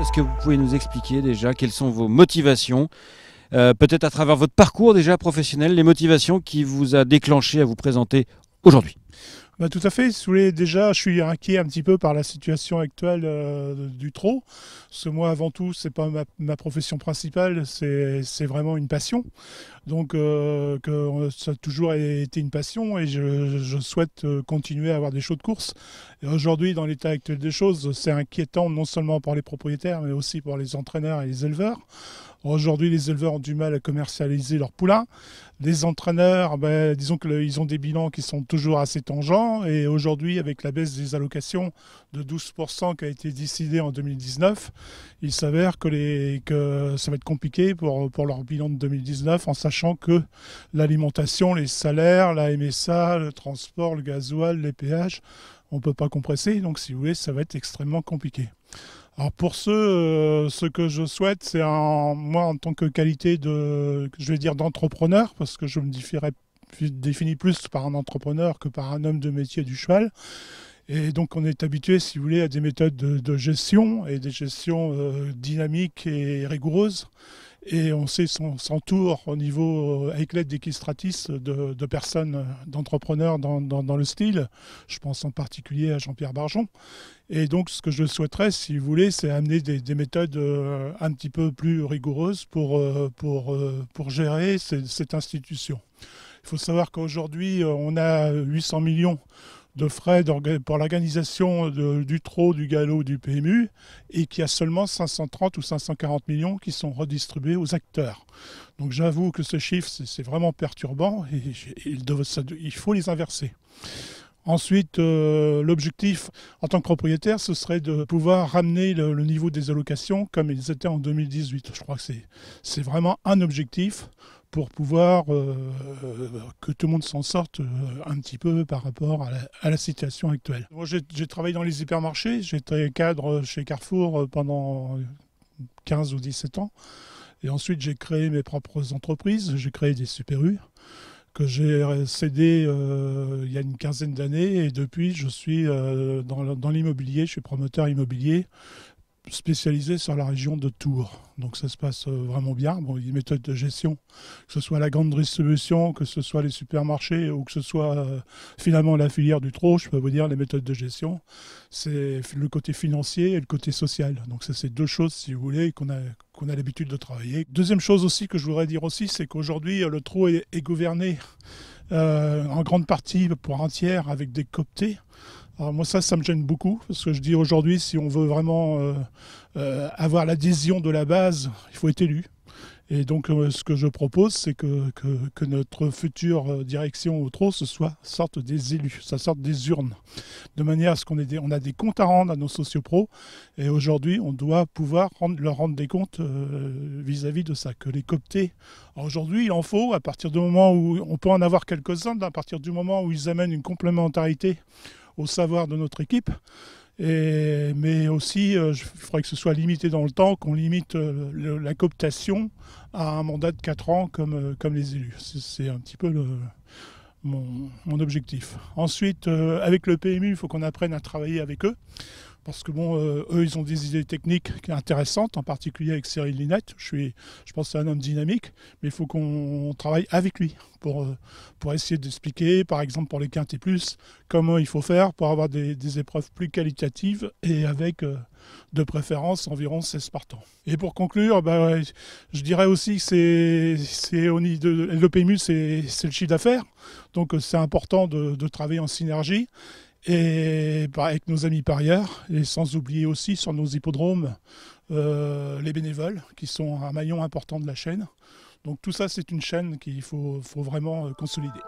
Est-ce que vous pouvez nous expliquer déjà quelles sont vos motivations euh, Peut-être à travers votre parcours déjà professionnel, les motivations qui vous a déclenché à vous présenter aujourd'hui? Bah, tout à fait. Si vous voulez, déjà, je suis inquiet un petit peu par la situation actuelle euh, du trot. Ce moi, avant tout, c'est pas ma, profession principale, c'est vraiment une passion. Donc, euh, ça a toujours été une passion et je, je, souhaite euh, continuer à avoir des shows de course. Aujourd'hui, dans l'état actuel des choses, c'est inquiétant non seulement pour les propriétaires, mais aussi pour les entraîneurs et les éleveurs. Aujourd'hui, les éleveurs ont du mal à commercialiser leurs poulains. Les entraîneurs, ben, disons qu'ils ont des bilans qui sont toujours assez tangents. Et aujourd'hui, avec la baisse des allocations de 12% qui a été décidée en 2019, il s'avère que, ça va être compliqué pour, pour leur bilan de 2019, en sachant que l'alimentation, les salaires, la MSA, le transport, le gasoil, les péages, on ne peut pas compresser. Donc, si vous voulez, ça va être extrêmement compliqué. Alors pour ceux, euh, ce que je souhaite, c'est moi en tant que qualité de, je vais dire d'entrepreneur, parce que je me définis plus par un entrepreneur que par un homme de métier du cheval. Et donc on est habitué, si vous voulez, à des méthodes de, gestion et des gestions euh, dynamiques et rigoureuses et on sait s'entoure au niveau, euh, avec l'aide d'Equistratis, de, de, personnes, euh, d'entrepreneurs dans, le style. Je pense en particulier à Jean-Pierre Barjon. Et donc, ce que je souhaiterais, si vous voulez, c'est amener des, méthodes euh, un petit peu plus rigoureuses pour, pour, pour gérer cette institution. Il faut savoir qu'aujourd'hui, on a 800 millions de frais pour l'organisation du trot, du galop, du PMU, et qu'il y a seulement 530 ou 540 millions qui sont redistribués aux acteurs. Donc j'avoue que ce chiffre, c'est vraiment perturbant et il faut les inverser. Ensuite, euh, l'objectif en tant que propriétaire, ce serait de pouvoir ramener le, niveau des allocations comme ils étaient en 2018. Je crois que c'est vraiment un objectif pour pouvoir euh, que tout le monde s'en sorte euh, un petit peu par rapport à la, situation actuelle. Moi, j'ai travaillé dans les hypermarchés, j'étais cadre chez Carrefour euh, pendant 15 ou 17 ans. Et ensuite, j'ai créé mes propres entreprises, j'ai créé des Super U que j'ai cédé il y a une quinzaine d'années et depuis je suis dans, dans l'immobilier, je suis promoteur immobilier spécialisé sur la région de Tours. Donc ça se passe euh, vraiment bien. Bon, il y a de gestion, que ce soit la grande distribution, que ce soit les supermarchés ou que ce soit euh, finalement la filière du trot, je peux vous dire les méthodes de gestion, c'est le côté financier et le côté social. Donc ça c'est deux choses, si vous voulez, qu'on a, qu'on a l'habitude de travailler. Deuxième chose aussi que je voudrais dire aussi, c'est qu'aujourd'hui le trot est, gouverné euh, en grande partie pour un tiers avec des cooptés. Alors moi ça, ça me gêne beaucoup, parce que je dis aujourd'hui, si on veut vraiment euh, euh, avoir l'adhésion de la base, il faut être élu. Et donc euh, ce que je propose, c'est que, que, notre future direction au TRO, ce soit sorte des élus, ça sorte des urnes, de manière à ce qu'on ait on a des comptes à rendre à nos sociopros, et aujourd'hui on doit pouvoir leur rendre des comptes vis-à-vis de ça, que les cooptés, aujourd'hui il en faut, à partir du moment où on peut en avoir quelques-uns, à partir du moment où ils amènent une complémentarité au savoir de notre équipe. Mais aussi, euh, il faudrait que ce soit limité dans le temps, qu'on limite euh, la cooptation à un mandat de 4 ans comme, euh, comme les élus. C'est un petit peu mon, objectif. Ensuite, avec le PMU, il faut qu'on apprenne à travailler avec eux parce que bon, euh, eux, ils ont des idées techniques intéressantes, en particulier avec Cyril Linette. Je, suis, je pense que c'est un homme dynamique, mais il faut qu'on travaille avec lui pour, euh, pour essayer d'expliquer, par exemple pour les quintés plus, comment il faut faire pour avoir des, épreuves plus qualitatives et avec euh, de préférence environ 16 partants. Et pour conclure, bah, je dirais aussi que c'est de le PMU, c'est le chiffre d'affaires, donc c'est important de travailler en synergie et bah, avec nos amis parieurs, et sans oublier aussi sur nos hippodromes euh, les bénévoles, qui sont un maillon important de la chaîne. Donc tout ça, c'est une chaîne qu'il faut, vraiment euh, consolider.